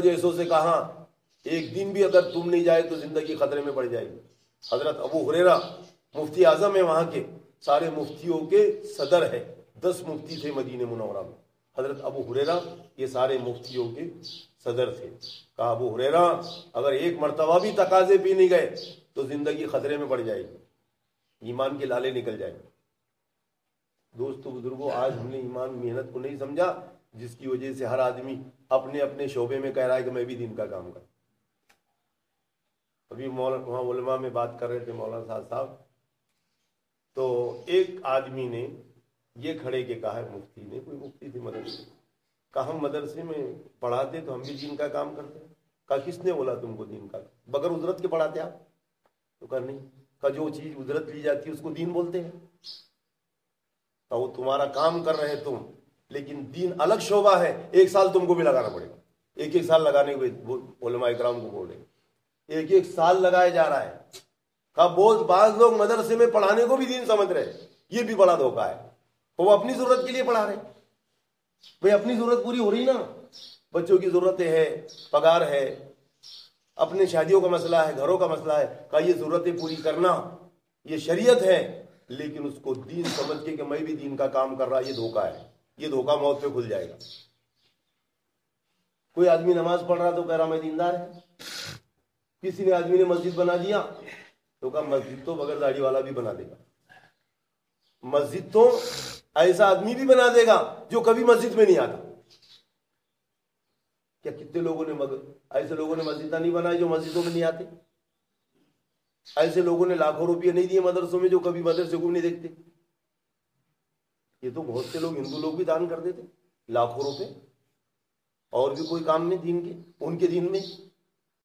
जैसों से कहा, एक दिन भी अगर तुम नहीं जाए तो ज़िंदगी खतरे में पड़ जाएगी। हज़रत अबू हुरेरा, मुफ्ती आज़म है वहाँ के, सारे मुफ्तियों के सदर है। दस मुफ्ती थे मदीने मुनवरा में। हज़रत अबू हुरेरा, ये सारे मुफ्तियों के सदर थे। कहा, अबू हुरेरा, अगर एक मरतबा भी तकाजे पी नहीं गए तो ज़िंदगी खतरे में पड़ जाएगी। ईमान के लाले निकल जाएँगे। दोस्तों, बुज़ुर्गों, आज हमने ईमान, मेहनत को नहीं समझा। जिसकी वजह से हर आदमी अपने अपने शोबे में कह रहा है कि मैं भी दिन का काम कर। अभी वहाँ उलमा में बात कर रहे थे मौलाना साहब साहब। तो एक आदमी ने ये खड़े के कहा है, मुफ्ती ने, कोई मुफ्ती थी मदरसे कहा, हम मदरसे में पढ़ाते तो हम भी दिन का काम करते कहा, किसने बोला तुमको दिन का? बगैर उजरत के पढ़ाते आप? तो कर नहीं। का जो चीज़ उजरत ली जाती है, उसको दीन बोलते हैं। तो वो तुम्हारा काम कर रहे तुम। लेकिन दीन अलग शोभा है, एक साल तुमको भी लगाना पड़ेगा। एक एक साल लगाने के इकराम को बोल एक एक साल लगाया जा रहा है। का बोझ बाज लोग मदरसे में पढ़ाने को भी दीन समझ रहे ये भी बड़ा धोखा है। वो अपनी ज़रूरत के लिए पढ़ा रहे भाई, अपनी ज़रूरत पूरी हो रही ना? बच्चों की जरूरतें है, पगार है, अपने शादियों का मसला है, घरों का मसला है। का ये जरूरतें पूरी करना, ये शरीयत है, लेकिन उसको दीन समझ के कि मैं भी दीन का काम कर रहा, ये धोखा है। ये धोखा मौत पे खुल जाएगा। कोई आदमी नमाज़ पढ़ रहा तो कह रहा, मैं दीनदार है। किसी ने आदमी ने मस्जिद बना दिया तो कहा, मस्जिद तो बगैर दाढ़ी वाला भी बना देगा। मस्जिद तो ऐसा आदमी भी बना देगा, जो कभी मस्जिद में नहीं आता। क्या कितने लोगों ने मगर ऐसे लोगों ने मस्जिद नहीं बनाई जो मस्जिदों में नहीं आते? ऐसे लोगों ने लाखों रुपये नहीं दिए मदरसों में जो कभी मदरसे को नहीं देखते? ये तो बहुत से लोग हिंदू लोग भी दान कर देते, लाखों रुपए। और भी कोई काम में दीन के, उनके दिन में।